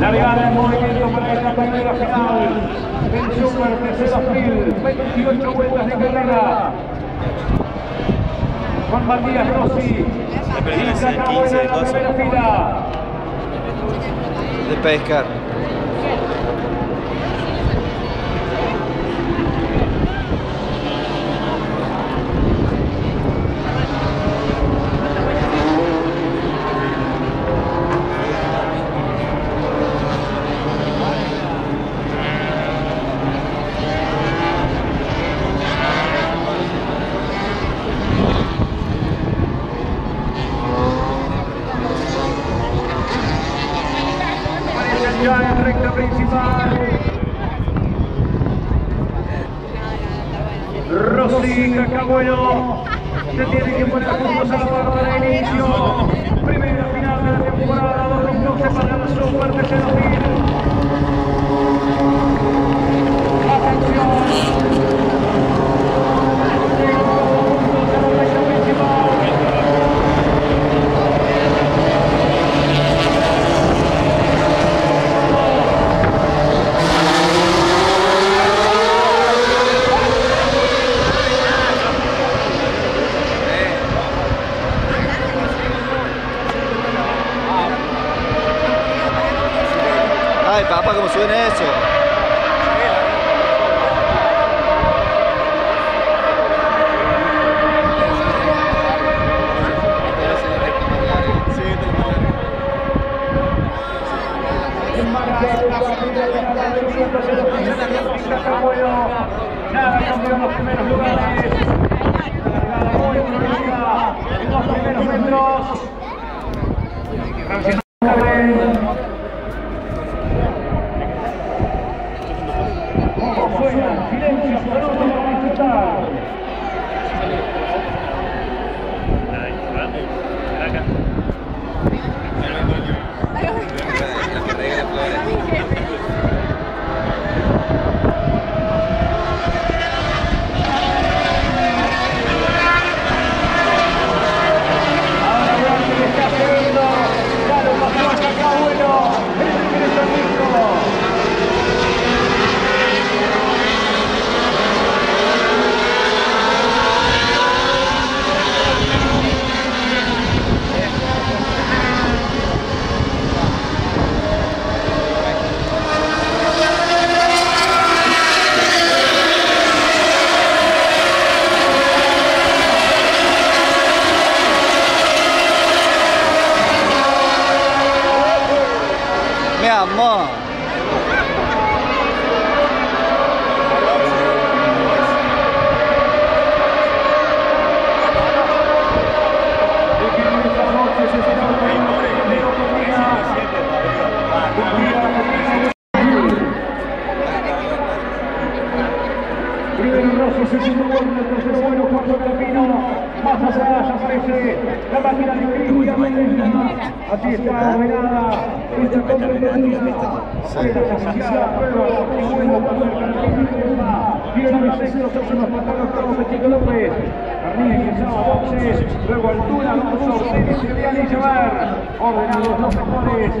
Largada en movimiento para esta primera final del Super tercero abril, 28 vueltas de carrera. Con Matías Rossi. Cacabuena en la primera fila. De pescar. Aparecen ya en Rossi Cacabueno se tiene que poner a barra de inicio. Capa como suben eso. Ya primeros lugares. Rossi, segundo bueno, tercero bueno, cuarto Camino, más allá ya aparece la máquina de Medina. Así está ordenada esta competencia. Queda asociada a prueba, es bueno para el campeonato. Tiene la licencia los próximos patados Carlos Chico López. Carnines ingresado a boxes, luego altura, Alonso, Triviani y Llevar. Ordenados los mejores.